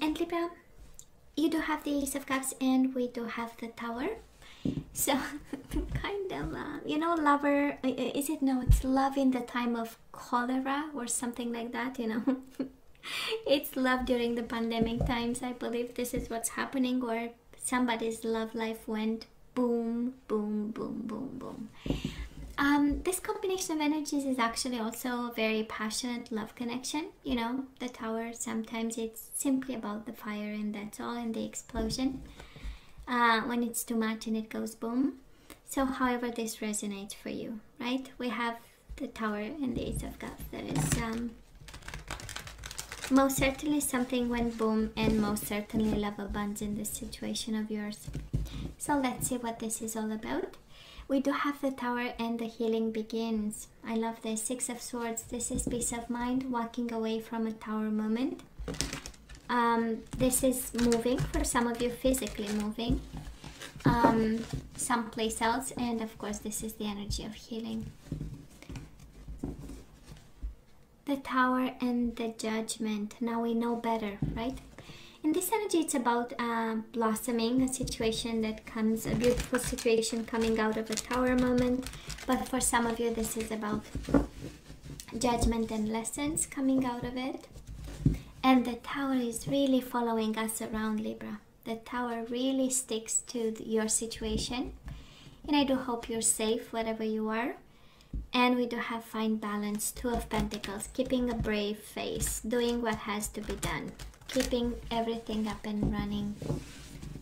And Libra, you do have the Ace of Cups and we do have the Tower. So, kind of, uh, you know, lover, uh, uh, is it? No, it's love in the time of cholera or something like that, you know. it's love during the pandemic times. I believe this is what's happening, where somebody's love life went boom, boom, boom, boom, boom. Um, this combination of energies is actually also a very passionate love connection. You know, the tower, sometimes it's simply about the fire and that's all, and the explosion. Uh, when it's too much and it goes boom. So, however, this resonates for you, right? We have the tower and the ace of cups. There is um, most certainly something went boom, and most certainly love abunds in this situation of yours. So, let's see what this is all about we do have the tower and the healing begins. I love this six of swords. This is peace of mind walking away from a tower moment. Um, this is moving for some of you physically moving. Um, someplace else and of course this is the energy of healing. The tower and the judgment. Now we know better right in this energy it's about uh, blossoming a situation that comes a beautiful situation coming out of a tower moment. But for some of you this is about judgment and lessons coming out of it. And the tower is really following us around libra. The tower really sticks to your situation. And i do hope you're safe wherever you are and we do have fine balance two of pentacles keeping a brave face doing what has to be done keeping everything up and running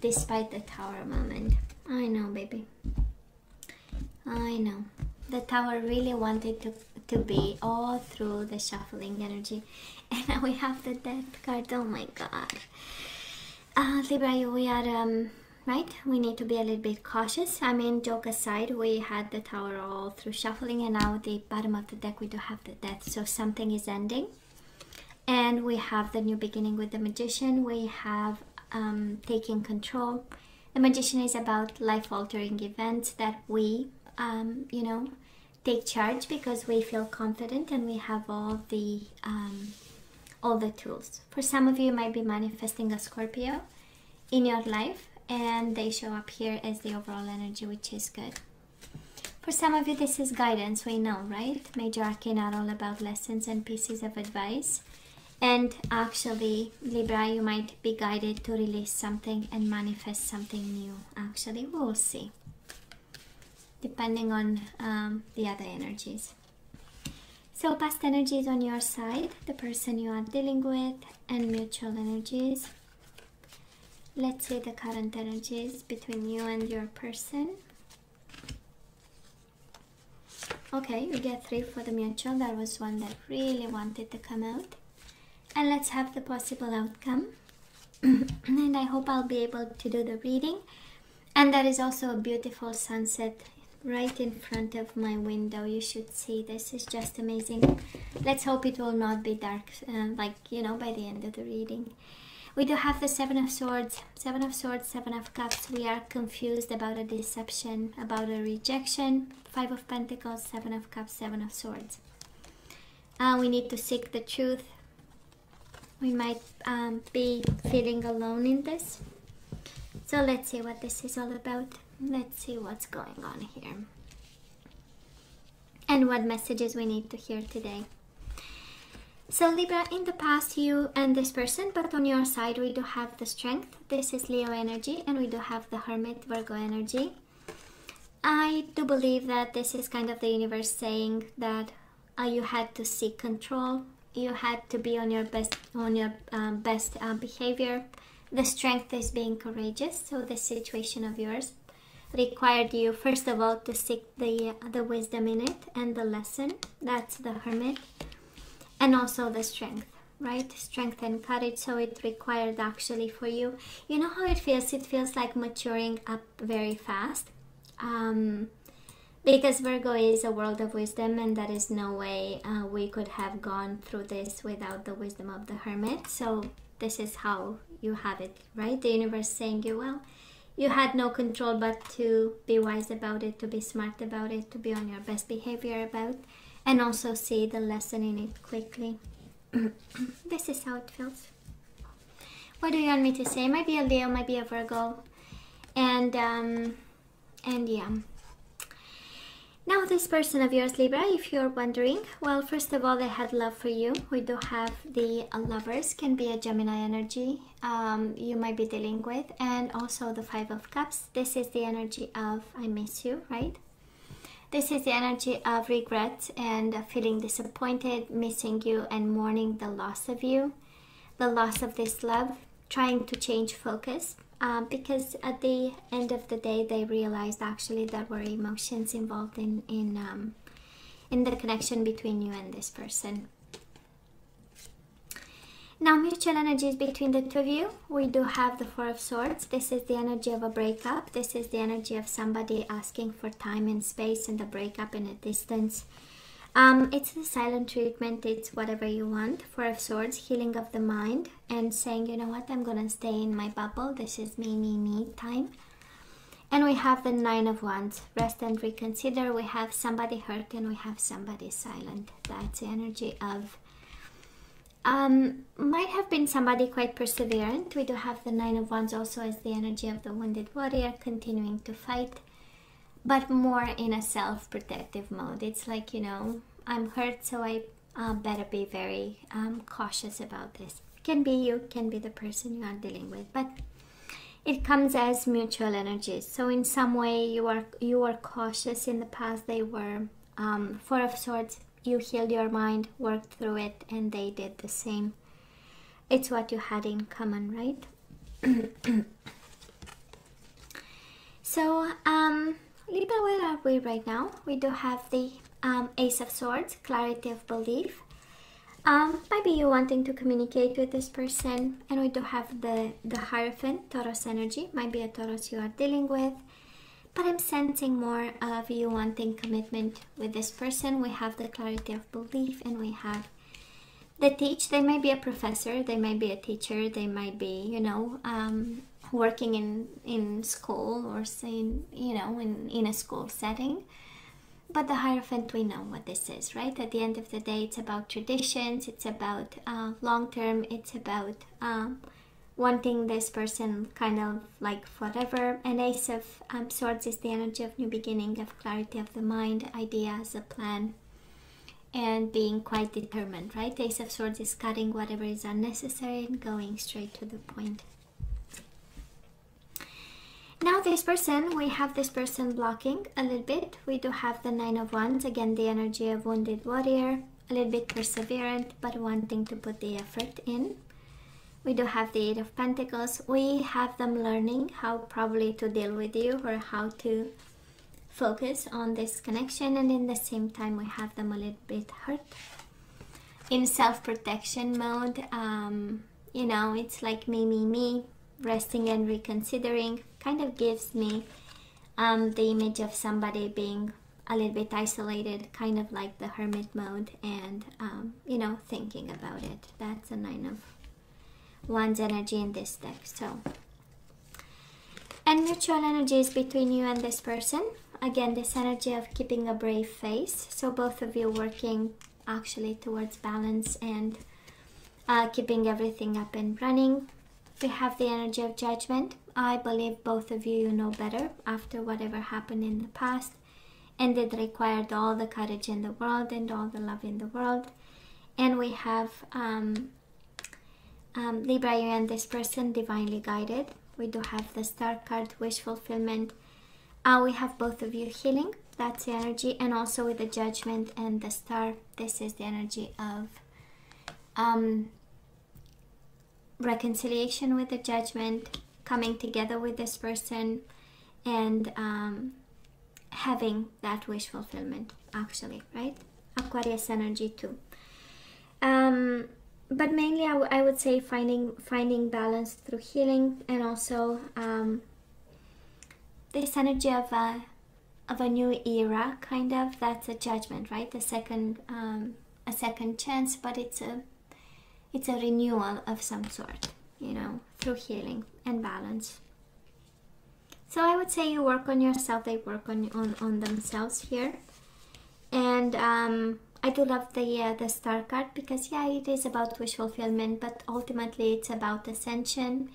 despite the tower moment. I know, baby. I know. The tower really wanted to, to be all through the shuffling energy. And now we have the death card. Oh my god. Uh, Libra, we are, um, right? We need to be a little bit cautious. I mean, joke aside, we had the tower all through shuffling, and now at the bottom of the deck, we do have the death. So something is ending and we have the new beginning with the magician we have um, taking control the magician is about life altering events that we um, you know take charge because we feel confident and we have all the um, all the tools for some of you might be manifesting a scorpio in your life and they show up here as the overall energy which is good. For some of you this is guidance. We know right? Major arcana are all about lessons and pieces of advice. And actually libra you might be guided to release something and manifest something new. Actually we'll see. Depending on um, the other energies. So past energies on your side the person you are dealing with and mutual energies let's see the current energies between you and your person. Okay you get three for the mutual. That was one that really wanted to come out. And let's have the possible outcome. And I hope I'll be able to do the reading. And there is also a beautiful sunset right in front of my window. You should see. This is just amazing. Let's hope it will not be dark uh, like you know by the end of the reading we do have the seven of swords seven of swords seven of cups we are confused about a deception about a rejection five of pentacles seven of cups seven of swords uh, we need to seek the truth we might um, be feeling alone in this. So let's see what this is all about. Let's see what's going on here. And what messages we need to hear today. So Libra, in the past you and this person, but on your side we do have the strength. This is Leo energy and we do have the Hermit Virgo energy. I do believe that this is kind of the universe saying that uh, you had to seek control you had to be on your best on your um, best uh, behavior the strength is being courageous so the situation of yours required you first of all to seek the the wisdom in it and the lesson that's the hermit and also the strength right strength and courage so it required actually for you you know how it feels it feels like maturing up very fast um, because Virgo is a world of wisdom, and there is no way uh, we could have gone through this without the wisdom of the hermit. So, this is how you have it, right? The universe saying you, well, you had no control but to be wise about it, to be smart about it, to be on your best behavior about, and also see the lesson in it quickly. this is how it feels. what do you want me to say? Might be a leo might be a virgo and um and yeah. Now this person of yours libra if you're wondering well first of all they had love for you. We do have the uh, lovers can be a gemini energy um, you might be dealing with and also the five of cups. This is the energy of i miss you right this is the energy of regret and feeling disappointed missing you and mourning the loss of you. The loss of this love trying to change focus um, because at the end of the day they realized actually there were emotions involved in in um, in the connection between you and this person now mutual energies between the two of you we do have the four of swords this is the energy of a breakup this is the energy of somebody asking for time and space and the breakup in a distance um, it's the silent treatment, it's whatever you want. Four of Swords, healing of the mind, and saying, you know what, I'm gonna stay in my bubble. This is me, me, me time. And we have the Nine of Wands, rest and reconsider. We have somebody hurt and we have somebody silent. That's the energy of. Um, might have been somebody quite perseverant. We do have the Nine of Wands also as the energy of the wounded warrior continuing to fight but more in a self-protective mode. It's like, you know, I'm hurt, so I uh, better be very um, cautious about this. Can be you, can be the person you are dealing with, but it comes as mutual energies. So in some way, you are you are cautious. In the past, they were um, four of swords. You healed your mind, worked through it, and they did the same. It's what you had in common, right? so um Libra, where are we right now? We do have the um, Ace of Swords, clarity of belief. Um, maybe you wanting to communicate with this person, and we do have the the Hierophant, Taurus energy. Might be a Taurus you are dealing with, but I'm sensing more of you wanting commitment with this person. We have the clarity of belief, and we have the teach. They might be a professor, they might be a teacher, they might be, you know, um, working in in school or saying you know in in a school setting but the hierophant we know what this is right at the end of the day it's about traditions it's about uh, long term it's about um, wanting this person kind of like forever and ace of um, swords is the energy of new beginning of clarity of the mind ideas a plan and being quite determined right ace of swords is cutting whatever is unnecessary and going straight to the point now this person, we have this person blocking a little bit. We do have the Nine of Wands, again the energy of Wounded Warrior, a little bit perseverant but wanting to put the effort in. We do have the Eight of Pentacles. We have them learning how probably to deal with you or how to focus on this connection and in the same time we have them a little bit hurt. In self-protection mode, um, you know, it's like me, me, me, resting and reconsidering kind of gives me um, the image of somebody being a little bit isolated, kind of like the hermit mode, and um, you know, thinking about it. That's a nine of wands energy in this deck. So, and mutual energies between you and this person. Again, this energy of keeping a brave face. So, both of you working actually towards balance and uh, keeping everything up and running we have the energy of judgment. I believe both of you know better after whatever happened in the past, and it required all the courage in the world and all the love in the world. And we have um, um, Libra, you and this person divinely guided. We do have the Star card, wish fulfillment. Uh, we have both of you healing. That's the energy, and also with the Judgment and the Star. This is the energy of um, reconciliation with the judgment, coming together with this person, and um, having that wish fulfillment, actually, right? Aquarius energy too. Um, but mainly, I, would say finding finding balance through healing, and also um, this energy of a of a new era, kind of. That's a judgment, right? A second um, a second chance, but it's a it's a renewal of some sort, you know, through healing and balance. So I would say you work on yourself, they work on on, on themselves here. And um, I do love the uh, the star card because yeah, it is about wish fulfillment, but ultimately it's about ascension.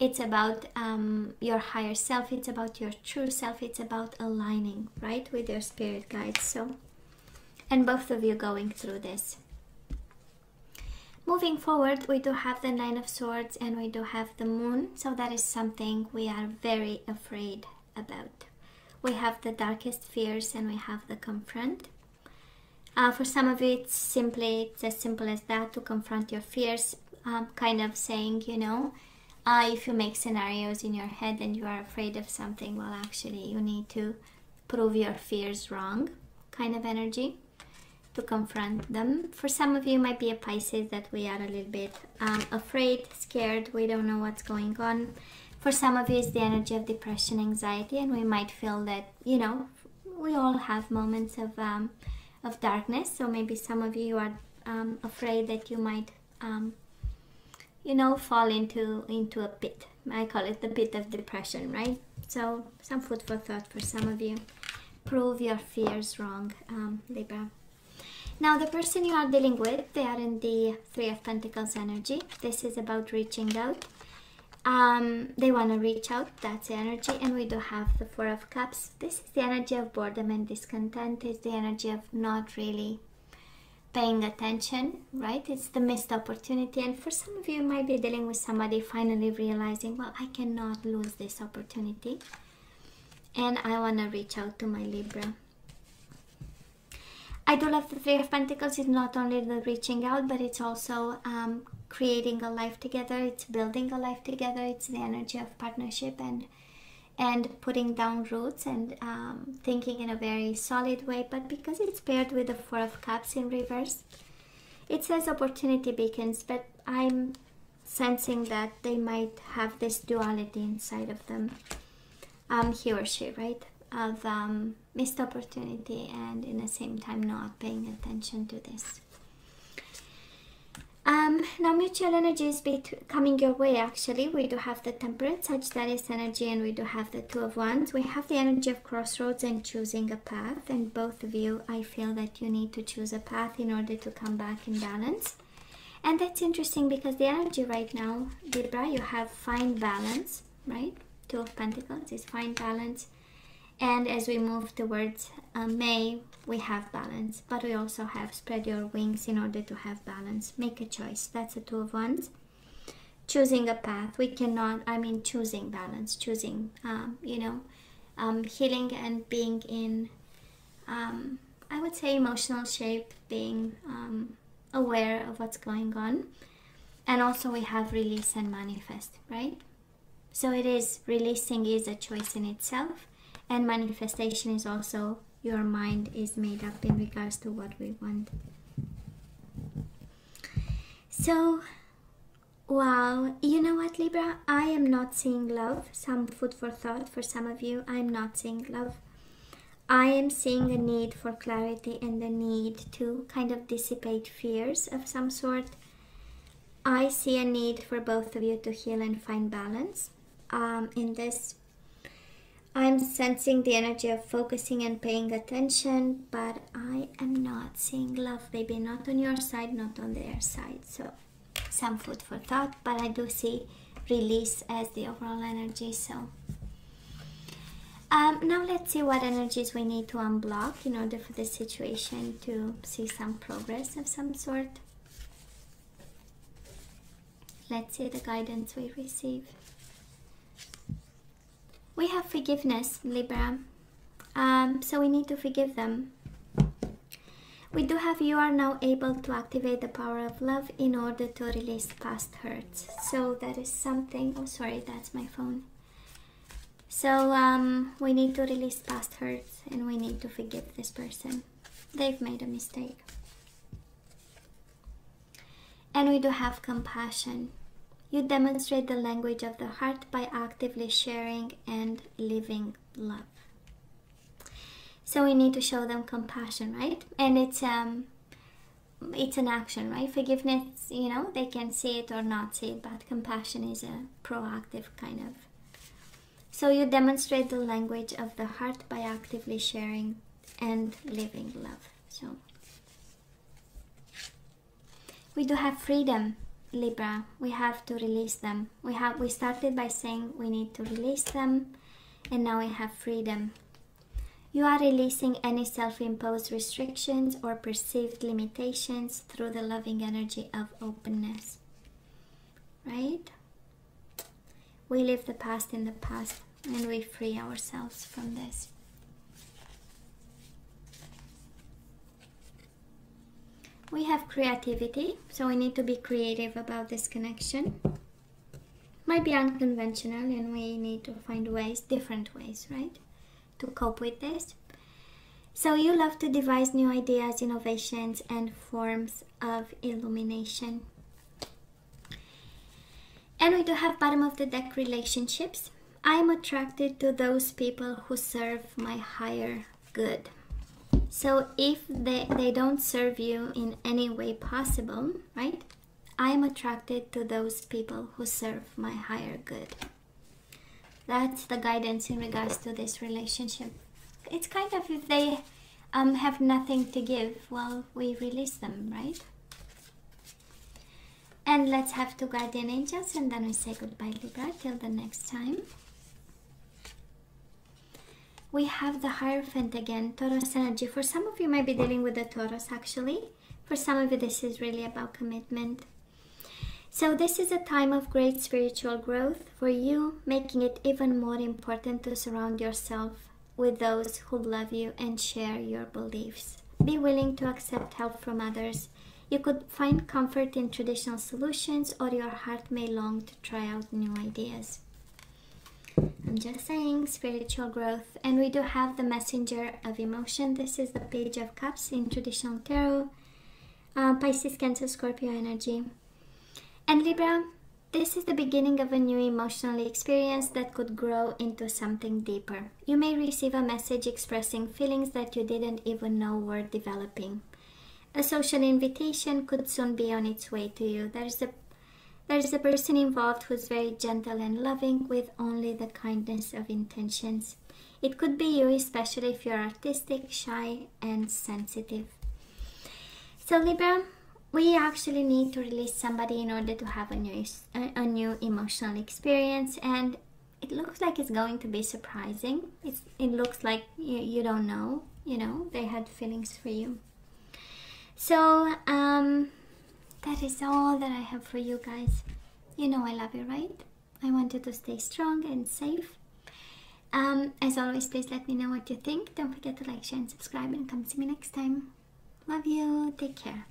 It's about um, your higher self. It's about your true self. It's about aligning right with your spirit guides. So, and both of you going through this. Moving forward, we do have the Nine of Swords and we do have the Moon. So that is something we are very afraid about. We have the darkest fears and we have the confront. Uh, for some of it's simply it's as simple as that to confront your fears, um, kind of saying, you know, uh, if you make scenarios in your head and you are afraid of something, well, actually, you need to prove your fears wrong, kind of energy to confront them. For some of you, might be a Pisces that we are a little bit um, afraid, scared, we don't know what's going on. For some of you, it's the energy of depression, anxiety, and we might feel that, you know, we all have moments of, um, of darkness. So maybe some of you are um, afraid that you might, um, you know, fall into, into a pit. I call it the pit of depression, right? So some food for thought for some of you. Prove your fears wrong, um, Libra. Now, the person you are dealing with, they are in the Three of Pentacles energy. This is about reaching out. Um, they want to reach out, that's the energy. And we do have the Four of Cups. This is the energy of boredom and discontent. It's the energy of not really paying attention, right? It's the missed opportunity. And for some of you, might be dealing with somebody finally realizing, well, I cannot lose this opportunity. And I want to reach out to my Libra. I do love the Three of Pentacles. It's not only the reaching out, but it's also um, creating a life together. It's building a life together. It's the energy of partnership and and putting down roots and um, thinking in a very solid way. But because it's paired with the Four of Cups in reverse, it says opportunity beacons. But I'm sensing that they might have this duality inside of them. Um, he or she, right? of um, missed opportunity and in the same time not paying attention to this. Um, now mutual energy is coming your way actually. We do have the temperance, Sagittarius energy and we do have the two of wands. We have the energy of crossroads and choosing a path and both of you I feel that you need to choose a path in order to come back in balance. And that's interesting because the energy right now, Libra, you have fine balance, right? Two of Pentacles is fine balance and as we move towards uh, May, we have balance, but we also have spread your wings in order to have balance. Make a choice. That's a two of wands. Choosing a path. We cannot, I mean, choosing balance, choosing, um, you know, um, healing and being in, um, I would say, emotional shape, being um, aware of what's going on. And also, we have release and manifest, right? So, it is releasing is a choice in itself and manifestation is also your mind is made up in regards to what we want. So wow. You know what libra? I am not seeing love. Some food for thought for some of you. I'm not seeing love. I am seeing a need for clarity and the need to kind of dissipate fears of some sort. I see a need for both of you to heal and find balance um, in this I'm sensing the energy of focusing and paying attention, but I am not seeing love, baby. Not on your side, not on their side. So, some food for thought, but I do see release as the overall energy. So, um, now let's see what energies we need to unblock in order for the situation to see some progress of some sort. Let's see the guidance we receive we have forgiveness, Libra. Um, so we need to forgive them. We do have you are now able to activate the power of love in order to release past hurts. So that is something. Oh, sorry, that's my phone. So um, we need to release past hurts and we need to forgive this person. They've made a mistake. And we do have compassion. You demonstrate the language of the heart by actively sharing and living love. So we need to show them compassion, right? And it's um it's an action, right? Forgiveness, you know, they can see it or not see it, but compassion is a proactive kind of. So you demonstrate the language of the heart by actively sharing and living love. So we do have freedom libra we have to release them. We have we started by saying we need to release them and now we have freedom. You are releasing any self-imposed restrictions or perceived limitations through the loving energy of openness. Right? We leave the past in the past and we free ourselves from this we have creativity so we need to be creative about this connection. Might be unconventional and we need to find ways different ways right to cope with this. So you love to devise new ideas innovations and forms of illumination. And we do have bottom of the deck relationships. I am attracted to those people who serve my higher good so if they, they don't serve you in any way possible, right? I am attracted to those people who serve my higher good. That's the guidance in regards to this relationship. It's kind of if they um, have nothing to give, well, we release them, right? And let's have two guardian angels and then we say goodbye, Libra, till the next time we have the Hierophant again, Taurus energy. For some of you might be dealing with the Taurus actually. For some of you this is really about commitment. So this is a time of great spiritual growth for you, making it even more important to surround yourself with those who love you and share your beliefs. Be willing to accept help from others. You could find comfort in traditional solutions or your heart may long to try out new ideas. I'm just saying spiritual growth. And we do have the messenger of emotion. This is the page of cups in traditional tarot. Uh, Pisces, Cancer, Scorpio energy. And Libra, this is the beginning of a new emotional experience that could grow into something deeper. You may receive a message expressing feelings that you didn't even know were developing. A social invitation could soon be on its way to you. There's a there is a person involved who's very gentle and loving with only the kindness of intentions. It could be you, especially if you're artistic, shy, and sensitive. So, Libra, we actually need to release somebody in order to have a new, a, new emotional experience, and it looks like it's going to be surprising. It's, it looks like you, you don't know, you know, they had feelings for you. So, um, that is all that I have for you guys. You know I love you, right? I want you to stay strong and safe. Um, as always, please let me know what you think. Don't forget to like, share, and subscribe, and come see me next time. Love you. Take care.